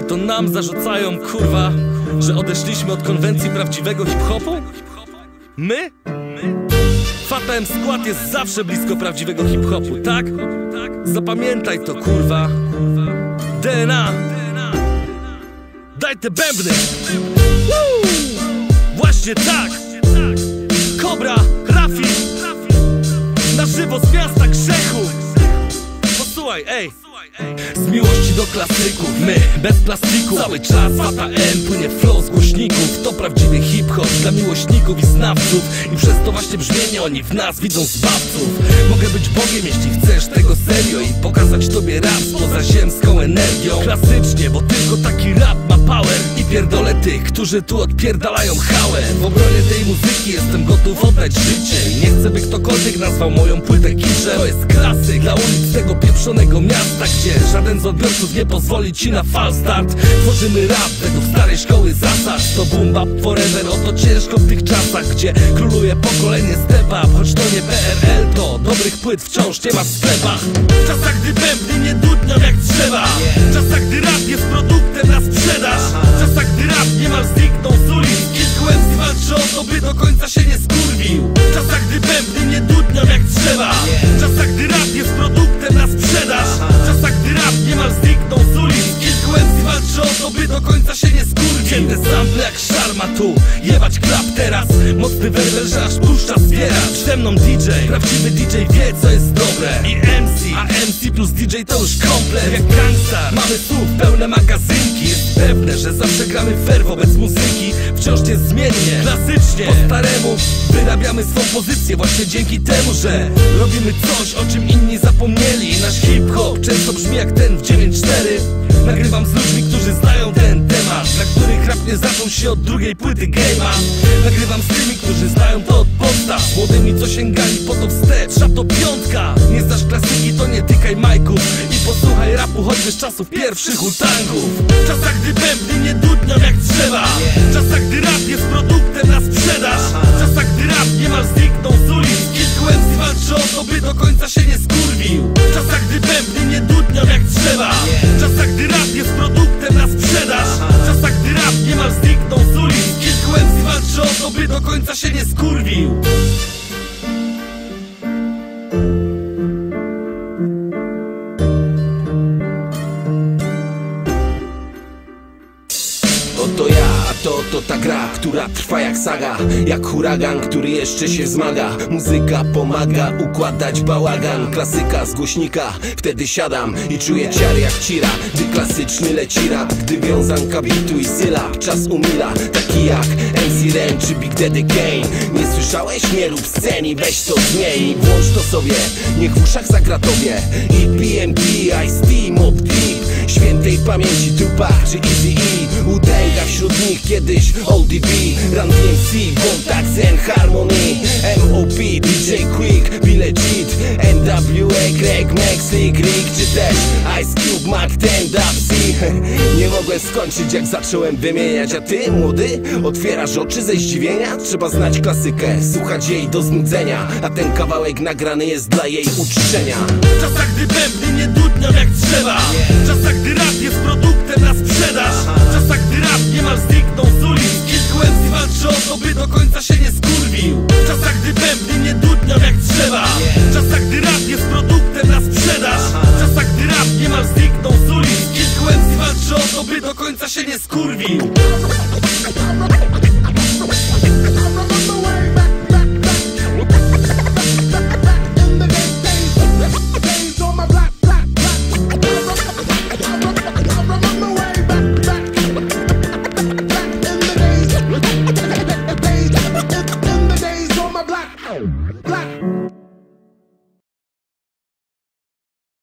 I to nam zarzucają, kurwa, że odeszliśmy od konwencji prawdziwego hip-hopu? My? Fatem skład jest zawsze blisko prawdziwego hip-hopu, tak? Zapamiętaj to, kurwa. DNA. Daj te bębny. Woo! Właśnie tak. Kobra, Rafi. Na żywo z miasta grzechu. Posłuchaj, ej. Z miłości do klasyków, my bez plastiku. Cały czas Fata M płynie flow z głośników. To prawdziwy hip-hop dla miłośników i znawców. I przez to właśnie brzmienie oni w nas widzą zbawców Mogę być Bogiem jeśli chcesz tego serio I pokazać tobie rap z pozaziemską energią. Klasycznie, bo tylko taki rap ma power. I pierdolę tych, którzy tu odpierdalają hałę. W obronie tej muzyki jestem gotów oddać życie. I nie chcę by ktokolwiek nazwał moją płytę To jest klasyk dla ulic tego pieprzonego miasta Gdzie żaden z odbiorców nie pozwoli ci na falstart Tworzymy rap według starej szkoły zasad. To boom bap forever, oto ciężko w tych czasach Gdzie króluje pokolenie step up Choć to nie PRL, to dobrych płyt wciąż nie ma w sklepach. W czasach gdy bębny nie dudnią jak trzeba W czasach gdy rap jest produktem na sprzedaż. W czasach gdy rap niemal zniknął z ulic. Kilku MC walczy o to by do końca się nie skurwił. W czasach gdy bębny tu Jebać klap teraz. Mocny werwer, że aż puszcza zbierać Ze mną DJ, prawdziwy DJ wie co jest dobre. I MC, a MC plus DJ to już komplet. Jak gangsta, mamy słów pełne magazynki. Jest pewne, że zawsze gramy fair wobec muzyki. Wciąż niezmiennie, klasycznie. Po staremu wyrabiamy swą pozycję Właśnie dzięki temu, że robimy coś o czym inni zapomnieli. Nasz hip-hop często brzmi jak ten w 9-4 Nagrywam z ludźmi, którzy znają ten temat Dla których rap nie zaczął się od drugiej płyty game'a. Nagrywam z tymi, którzy znają to od podstaw. Młodymi, co sięgali po to wstecz Rap to piątka. Nie znasz klasyki, to nie tykaj majków I posłuchaj rapu choćby z czasów pierwszych utangów. W czasach, gdy bębny nie dudnią jak trzeba W czasach, gdy rap jest produktem na sprzedaż to to ta gra, która trwa jak saga. Jak huragan, który jeszcze się wzmaga Muzyka pomaga układać bałagan. Klasyka z głośnika, wtedy siadam I czuję ciary jak cira. Gdy klasyczny leci rap Gdy wiązanka bitu i sylab Czas umila, taki jak MC Ren czy Big Daddy Kane. Nie słyszałeś? Nie rób sceny, weź to zmień. Włącz to sobie, niech w uszach zagra tobie. I BMT, Ice-T, Mob Deep Świętej pamięci Tupac czy Easy E Udęga wśród nich kiedyś Oldie B. Run DMC, and Harmony. MOP, DJ Quick, Be Legit NWA, Greg, Mexic, Rick Czy też Ice Cube, Mac 10, Dapsy Nie mogłem skończyć jak zacząłem wymieniać A ty młody, otwierasz oczy ze zdziwienia? Trzeba znać klasykę, słuchać jej do znudzenia A ten kawałek nagrany jest dla jej uczczenia. W czasach, gdy bębny gdy bębny nie dudnią jak trzeba W czasach, gdy rap jest produktem na sprzedaż. W czasach, gdy rap niemal zniknął z ulic Kilku MC walczy o to, by do końca się nie skurwił.